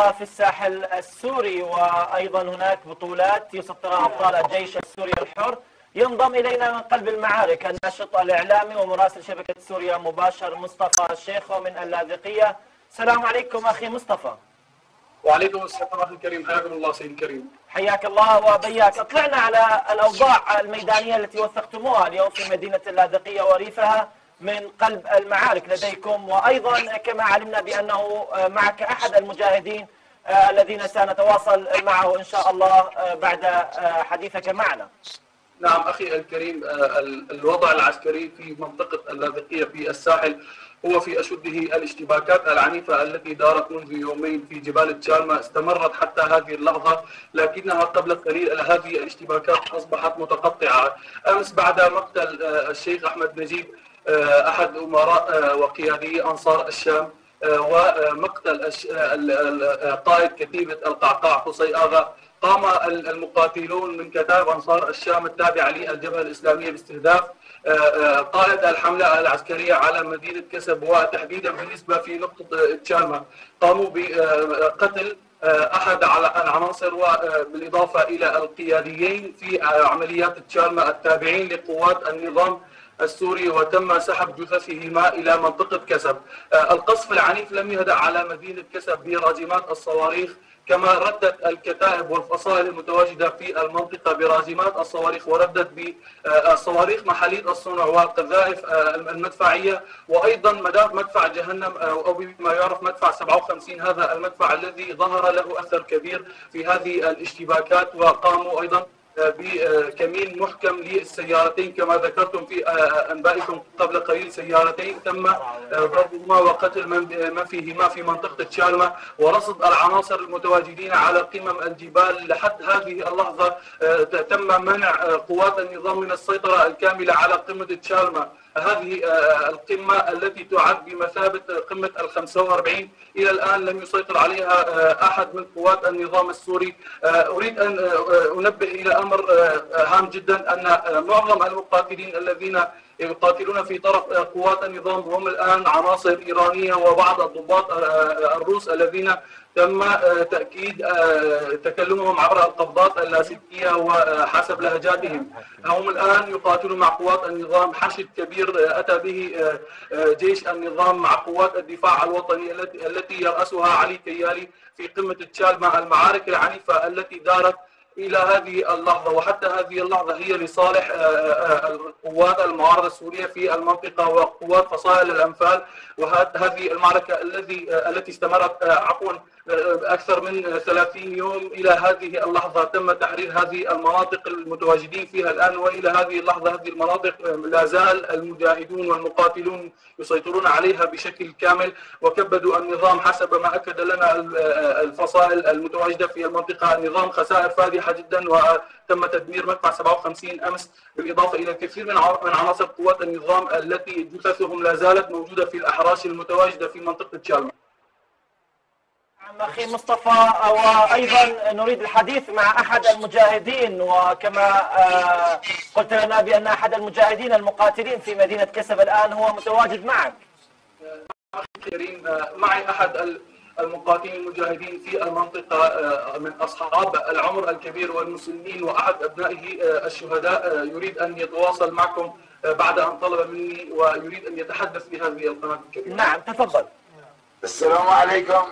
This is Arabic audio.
في الساحل السوري وأيضا هناك بطولات يسطرها أبطال الجيش السوري الحر. ينضم إلينا من قلب المعارك الناشط الإعلامي ومراسل شبكة سوريا مباشر مصطفى الشيخو من اللاذقية. السلام عليكم أخي مصطفى. وعليكم السلام أخي الكريم. حياكم الله سيدي الكريم. حياك الله وبياك. اطلعنا على الأوضاع الميدانية التي وثقتموها اليوم في مدينة اللاذقية وريفها. من قلب المعارك لديكم وأيضا كما علمنا بأنه معك أحد المجاهدين الذين سنتواصل معه إن شاء الله بعد حديثك معنا. نعم أخي الكريم الوضع العسكري في منطقة اللاذقية في الساحل هو في أشده الاشتباكات العنيفة التي دارت منذ يومين في جبال تشالما استمرت حتى هذه اللحظة لكنها قبل قليل هذه الاشتباكات أصبحت متقطعة. أمس بعد مقتل الشيخ أحمد نجيب أحد أمراء وقيادي أنصار الشام ومقتل قائد كتيبة القعقاع قصي آغا قام المقاتلون من كتائب أنصار الشام التابعة للجبهة الإسلامية باستهداف قائد الحملة العسكرية على مدينة كسب وتحديدا بالنسبة في نقطة تشالما قاموا بقتل أحد العناصر وبالإضافة إلى القياديين في عمليات تشالما التابعين لقوات النظام السوري وتم سحب جثثهما إلى منطقة كسب. القصف العنيف لم يهدأ على مدينة كسب براجمات الصواريخ كما ردت الكتائب والفصائل المتواجدة في المنطقة براجمات الصواريخ وردت بالصواريخ محاليد الصنع والقذائف المدفعية وأيضا مدفع جهنم أو بما يعرف مدفع 57 هذا المدفع الذي ظهر له أثر كبير في هذه الاشتباكات وقاموا أيضا بكمين محكم للسيارتين كما ذكرتم في أنبائكم قبل قليل سيارتين تم ضربهما وقتل من فيهما في منطقة تشالما ورصد العناصر المتواجدين على قمم الجبال لحد هذه اللحظة تم منع قوات النظام من السيطرة الكاملة على قمة تشالما هذه القمة التي تعد بمثابة قمة ال 45 إلى الآن لم يسيطر عليها أحد من قوات النظام السوري. أريد أن أنبه إلى أمر هام جدا أن معظم المقاتلين الذين يقاتلون في طرف قوات النظام. هم الآن عناصر إيرانية وبعض الضباط الروس الذين تم تأكيد تكلمهم عبر القبضات اللاسلكية وحسب لهجاتهم. هم الآن يقاتلون مع قوات النظام. حشد كبير أتى به جيش النظام مع قوات الدفاع الوطني التي التي يرأسها علي كيالي في قمة تشال مع المعارك العنيفة التي دارت إلى هذه اللحظة وحتى هذه اللحظة هي لصالح قوات المعارضة السورية في المنطقة وقوات فصائل الأنفال. وهذه المعركة الذي التي استمرت عفوا أكثر من 30 يوم إلى هذه اللحظة. تم تحرير هذه المناطق المتواجدين فيها الآن وإلى هذه اللحظة هذه المناطق لا زال المجاهدون والمقاتلون يسيطرون عليها بشكل كامل. وكبدوا النظام حسب ما أكد لنا الفصائل المتواجدة في المنطقة. النظام خسائر فادحة جدا وتم تدمير مدفع 57 أمس بالإضافة إلى الكثير من من عناصر قوات النظام التي جثثهم لا زالت موجودة في الأحراش المتواجدة في منطقة شالما أخي مصطفى وأيضا نريد الحديث مع أحد المجاهدين وكما قلت لنا بأن أحد المجاهدين المقاتلين في مدينة كسب الآن هو متواجد معك. أخي كريم معي أحد المقاتلين المجاهدين في المنطقة من أصحاب العمر الكبير والمسلمين وأحد أبنائه الشهداء. يريد أن يتواصل معكم بعد أن طلب مني ويريد أن يتحدث بهذه القناة الكبيرة. نعم تفضل. السلام عليكم.